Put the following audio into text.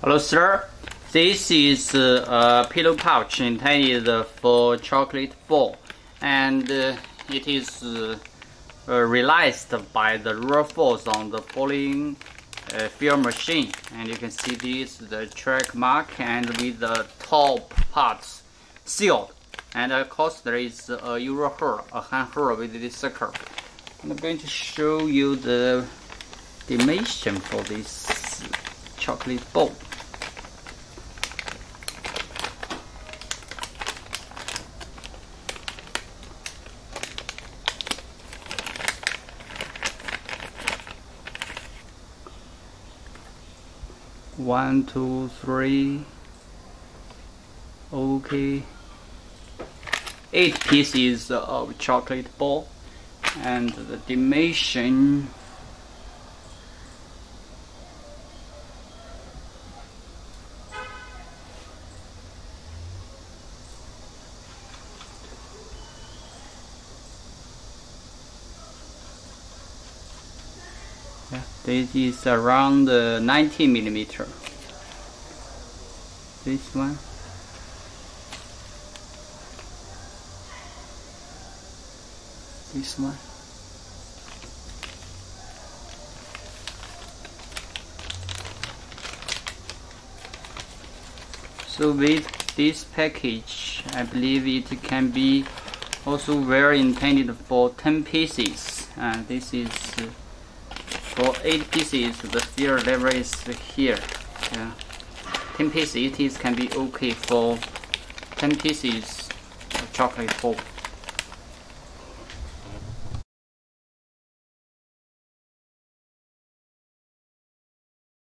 closer. This is uh, a pillow pouch intended for chocolate ball and uh, it is uh, uh, realized by the raw force on the falling uh, film machine and you can see this the track mark and with the top parts sealed and of course there is a euro hole, a hand hole with this circle. I'm going to show you the dimension for this chocolate ball. One two three. Okay. Eight pieces of chocolate ball and the dimension Yeah, this is around uh, 90 millimeter. This one. This one. So with this package, I believe it can be also very intended for 10 pieces. And this is uh, for 8 pieces the fear level is here yeah. 10 pieces it is can be okay for 10 pieces of chocolate ball